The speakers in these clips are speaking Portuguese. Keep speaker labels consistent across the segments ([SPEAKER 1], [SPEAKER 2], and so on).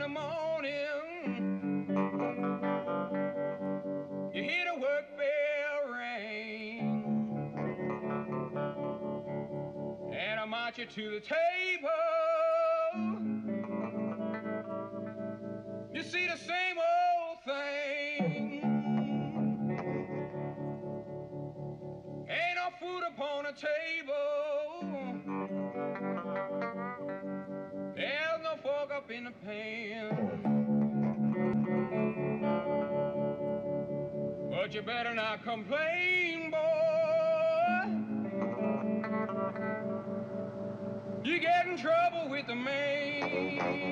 [SPEAKER 1] the morning, you hear the work bell ring, and I march you to the table. You see the same old thing. Ain't no food upon the table. In the pan. But you better not complain, boy. You get in trouble with the man.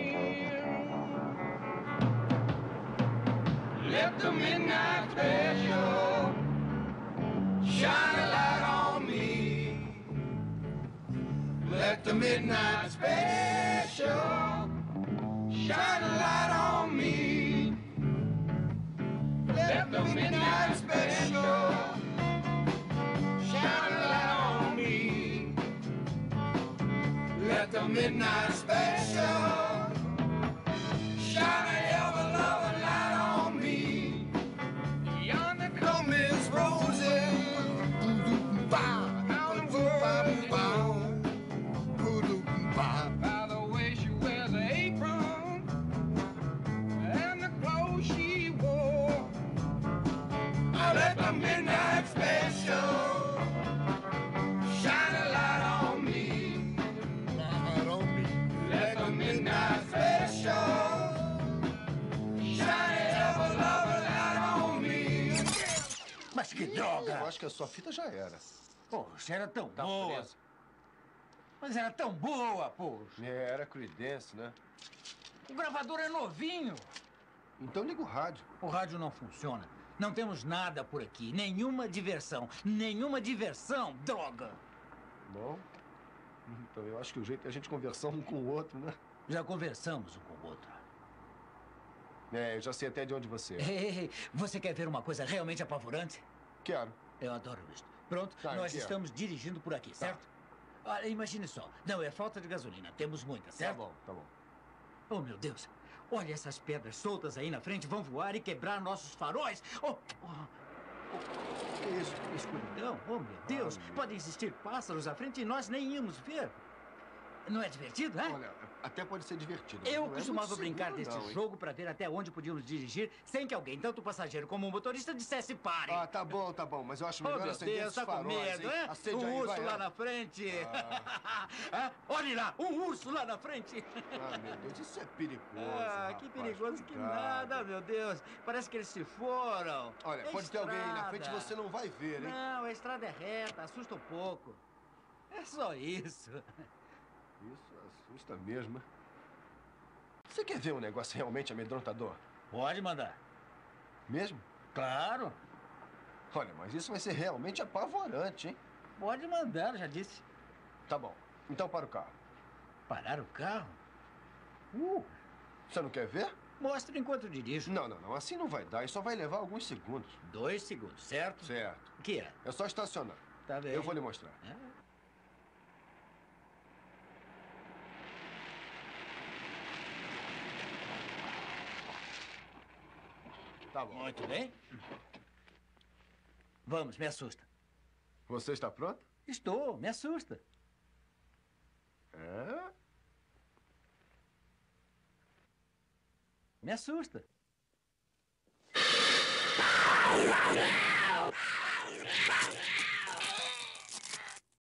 [SPEAKER 1] Let the midnight special shine a light on me. Let the midnight special shine a light on me. Let the midnight special shine a light on me. Let the midnight special
[SPEAKER 2] Que
[SPEAKER 3] Eu
[SPEAKER 2] droga!
[SPEAKER 3] acho que a sua fita já era.
[SPEAKER 2] Poxa, era tão
[SPEAKER 3] Tá
[SPEAKER 2] boa.
[SPEAKER 3] preso.
[SPEAKER 2] Mas era tão boa, poxa.
[SPEAKER 3] É, era Creedence, né?
[SPEAKER 2] O gravador é novinho.
[SPEAKER 3] Então liga o rádio.
[SPEAKER 2] O rádio não funciona. Não temos nada por aqui. Nenhuma diversão. Nenhuma diversão, droga!
[SPEAKER 3] Bom, então eu acho que o jeito é a gente conversar um com o outro, né?
[SPEAKER 2] Já conversamos um com o outro.
[SPEAKER 3] É, eu já sei até de onde você é.
[SPEAKER 2] Ei, você quer ver uma coisa realmente apavorante?
[SPEAKER 3] Quero.
[SPEAKER 2] Eu adoro isso. Pronto,
[SPEAKER 3] Tá,
[SPEAKER 2] nós estamos dirigindo por aqui, certo? Olha, imagine só. Não, é falta de gasolina. Temos muita,
[SPEAKER 3] Tá
[SPEAKER 2] certo?
[SPEAKER 3] bom, tá bom.
[SPEAKER 2] Oh, meu Deus. Olha essas pedras soltas aí na frente. Vão voar e quebrar nossos faróis. Oh, oh,
[SPEAKER 3] Que isso? Escuridão.
[SPEAKER 2] oh meu Deus.
[SPEAKER 3] Ah, meu.
[SPEAKER 2] Podem existir pássaros à frente e nós nem íamos ver. Não é divertido, é?
[SPEAKER 3] Olha, até pode ser divertido.
[SPEAKER 2] Eu
[SPEAKER 3] é
[SPEAKER 2] costumava
[SPEAKER 3] muito
[SPEAKER 2] brincar
[SPEAKER 3] seguro,
[SPEAKER 2] deste
[SPEAKER 3] não,
[SPEAKER 2] jogo para ver até onde podíamos dirigir sem que alguém, tanto o passageiro como o motorista, dissesse pare.
[SPEAKER 3] Ah, tá bom, tá bom. Mas eu acho
[SPEAKER 2] Oh,
[SPEAKER 3] melhor
[SPEAKER 2] meu
[SPEAKER 3] acender
[SPEAKER 2] Deus, tá com
[SPEAKER 3] faróis,
[SPEAKER 2] medo,
[SPEAKER 3] hein?
[SPEAKER 2] é? Um
[SPEAKER 3] aí,
[SPEAKER 2] urso
[SPEAKER 3] vai,
[SPEAKER 2] lá
[SPEAKER 3] Ana.
[SPEAKER 2] na frente. Ah, olhe lá, um urso lá na frente.
[SPEAKER 3] Ah, meu Deus, isso é perigoso,
[SPEAKER 2] Ah, que
[SPEAKER 3] rapaz,
[SPEAKER 2] perigoso que
[SPEAKER 3] cuidado.
[SPEAKER 2] nada, meu Deus. Parece que eles se foram.
[SPEAKER 3] Olha,
[SPEAKER 2] É
[SPEAKER 3] pode ter alguém aí na
[SPEAKER 2] estrada.
[SPEAKER 3] frente e você não vai ver, hein?
[SPEAKER 2] Não, a estrada é reta, assusta um pouco. É só isso.
[SPEAKER 3] Isso assusta mesmo. Você quer ver um negócio realmente amedrontador?
[SPEAKER 2] Pode mandar.
[SPEAKER 3] Mesmo?
[SPEAKER 2] Claro.
[SPEAKER 3] Olha, mas isso vai ser realmente apavorante, hein?
[SPEAKER 2] Pode mandar, já disse.
[SPEAKER 3] Tá bom. Então para o carro.
[SPEAKER 2] Parar o carro? Uh,
[SPEAKER 3] Você não quer ver?
[SPEAKER 2] mostre enquanto dirijo.
[SPEAKER 3] Não, não, não. Assim não vai dar. Isso só vai levar alguns segundos.
[SPEAKER 2] Dois segundos, certo?
[SPEAKER 3] Certo.
[SPEAKER 2] O que é?
[SPEAKER 3] É só estacionar.
[SPEAKER 2] Tá bem.
[SPEAKER 3] Eu vou lhe mostrar.
[SPEAKER 2] É.
[SPEAKER 3] Tá bom.
[SPEAKER 2] Muito bem. Vamos, me assusta.
[SPEAKER 3] Você está pronto?
[SPEAKER 2] Estou, me assusta.
[SPEAKER 3] É?
[SPEAKER 2] Me assusta.